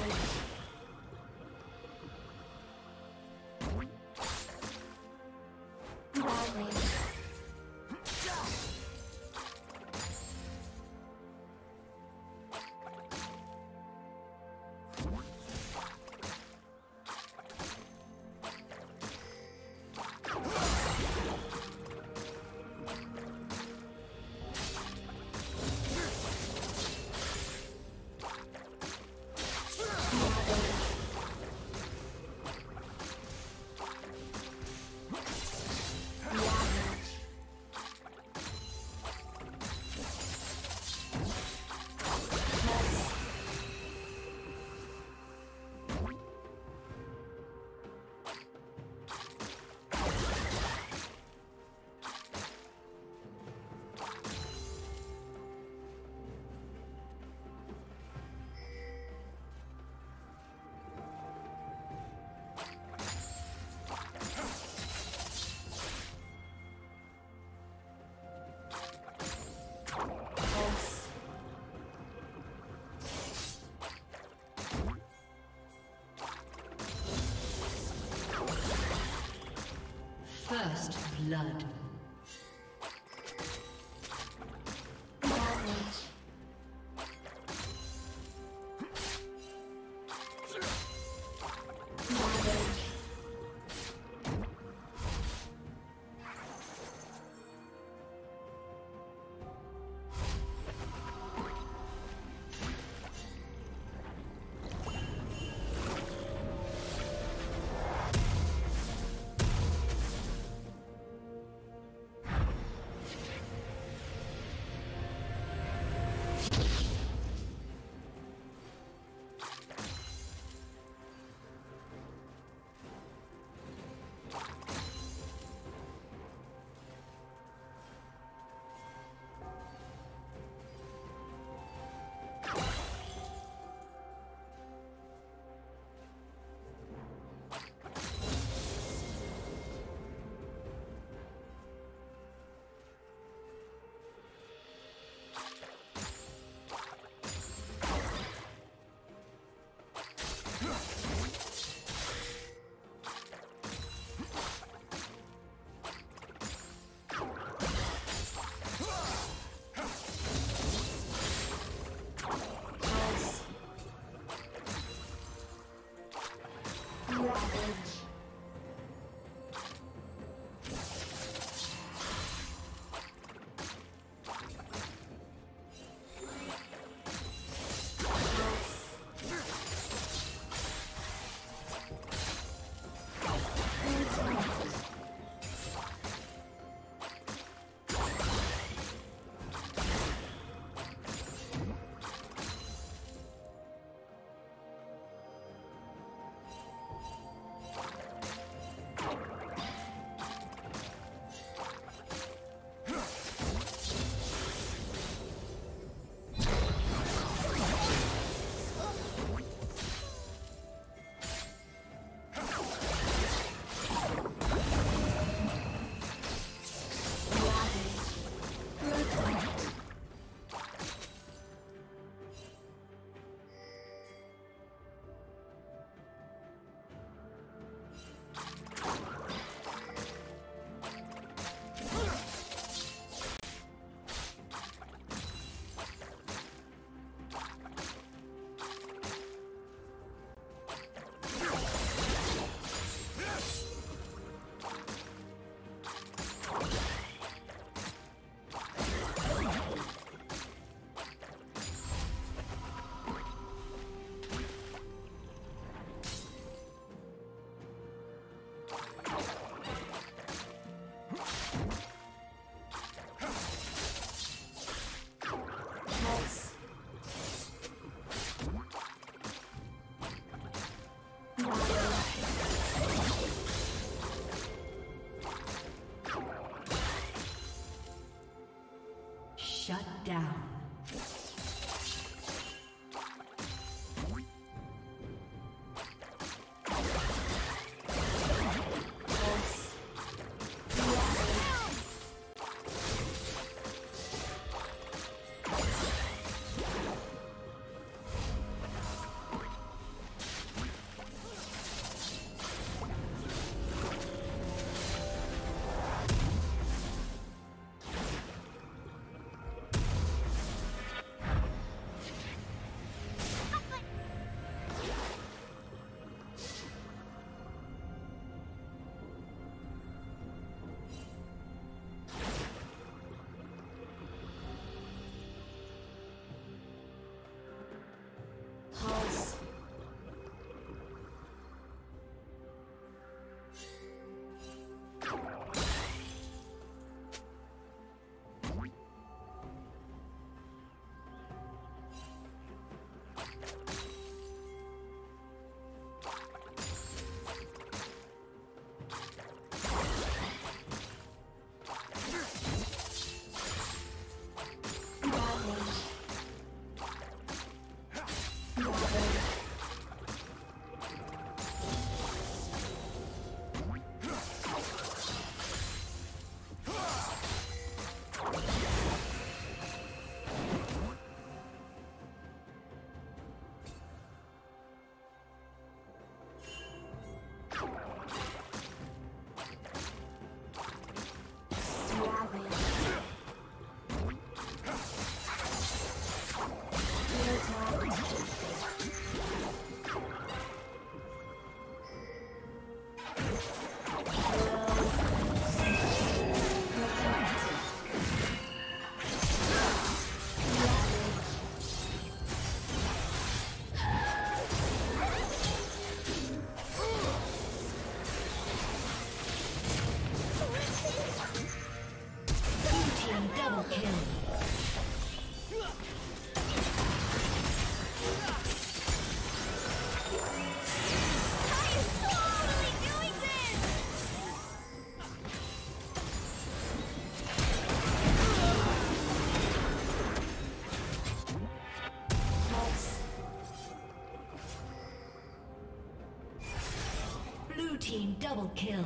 Thank you. Blood. Down. Kill.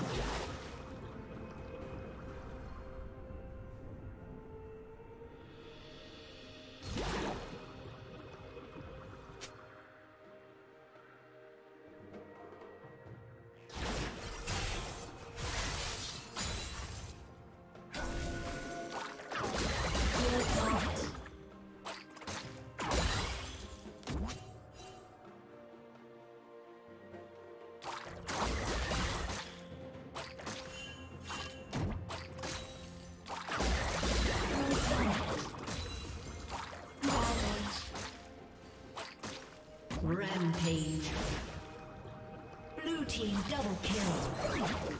Team double kill.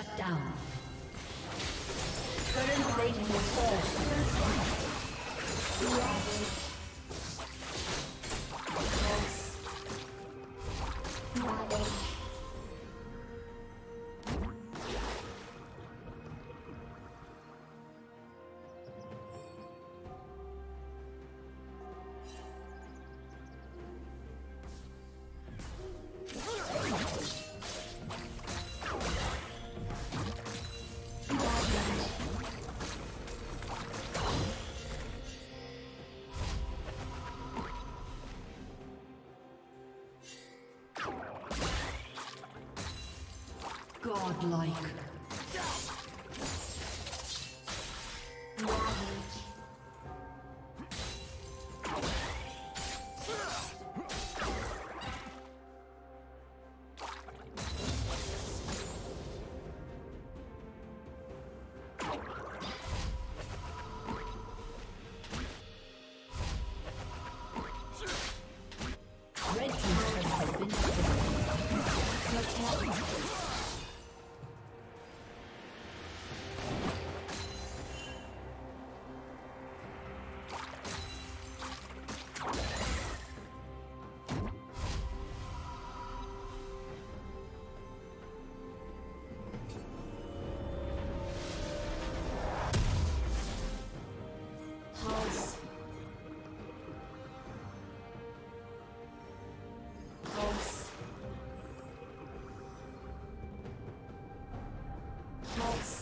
Shut down. Current plating will fall. Godlike. Thanks.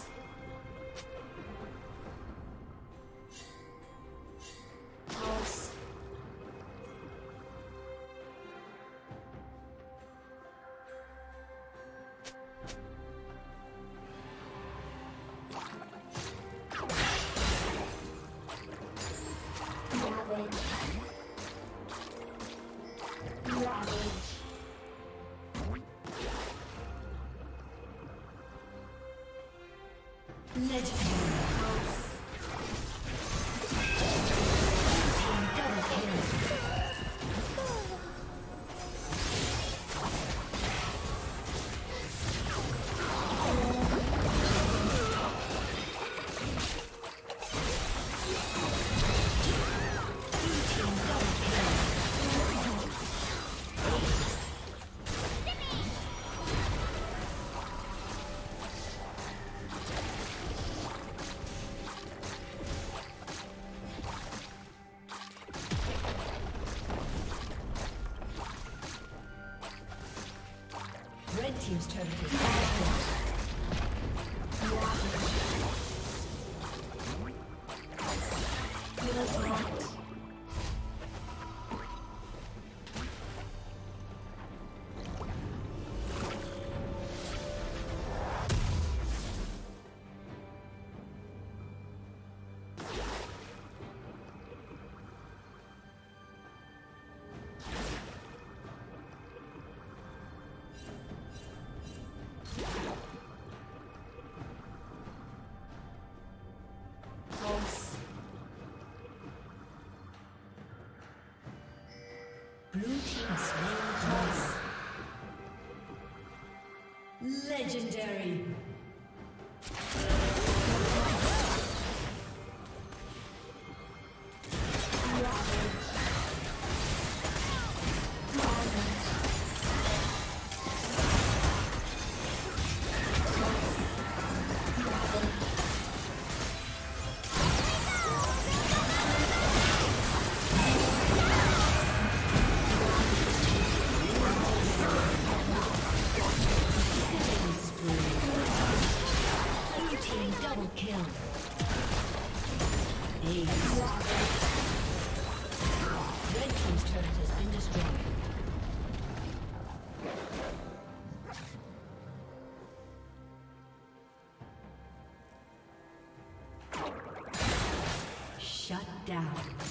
Team's turret is Legendary. down.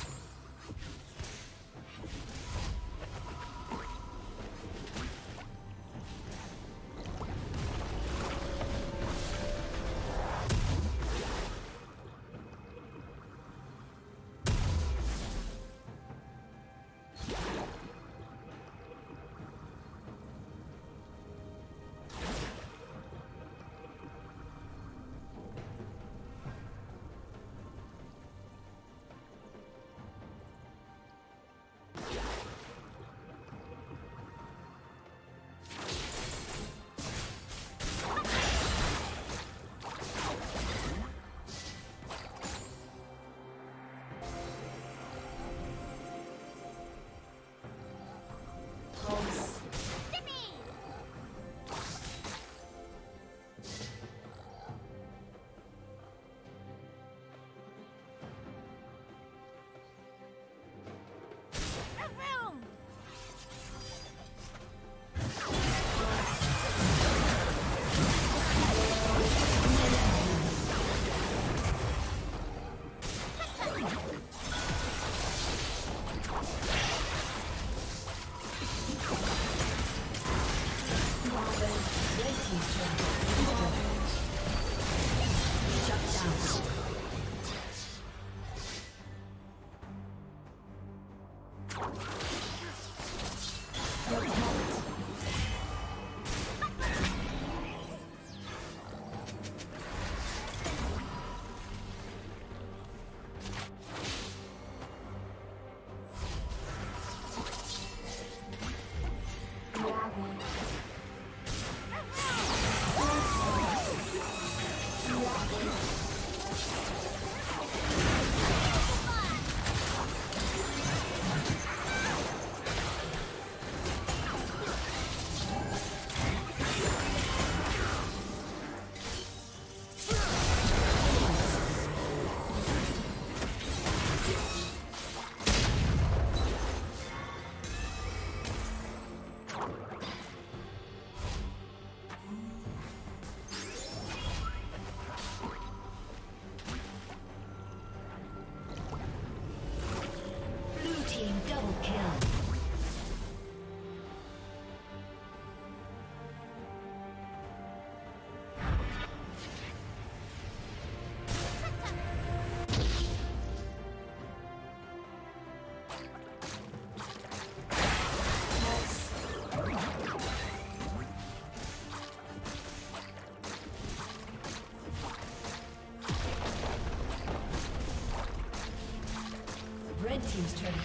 close. Red team's turret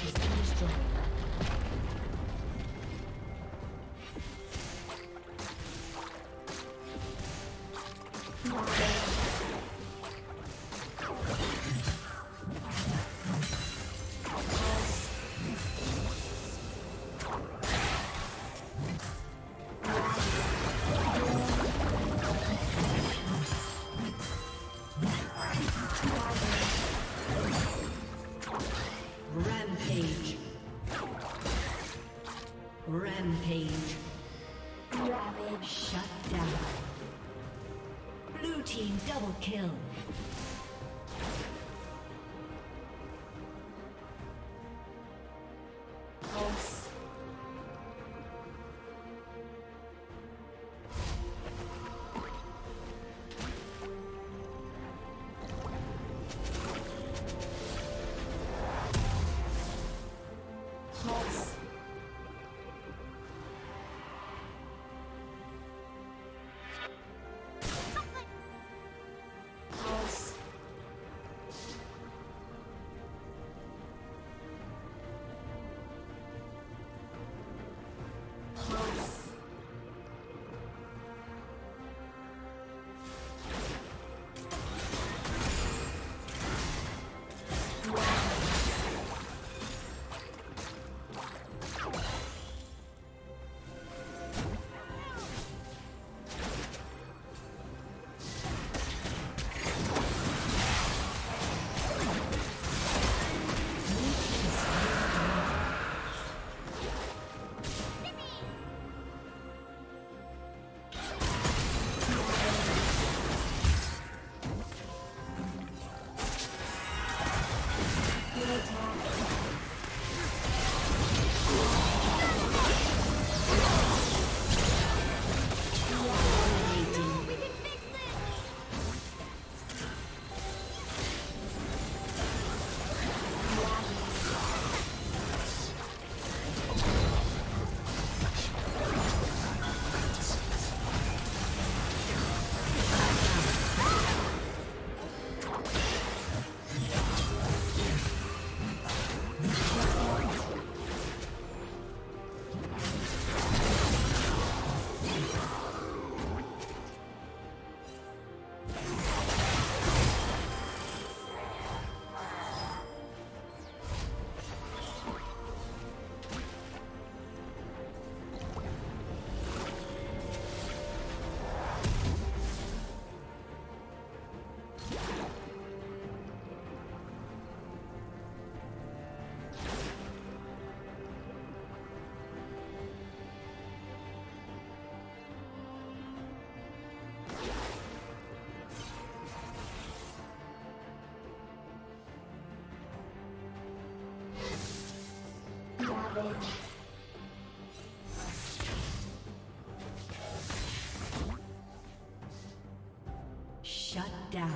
Shut down.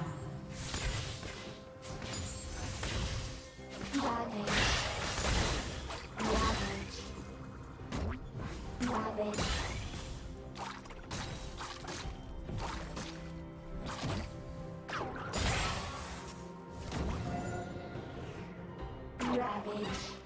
Ravage. Ravage. Ravage. Ravage.